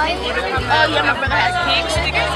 Oh, yeah, my brother has cake.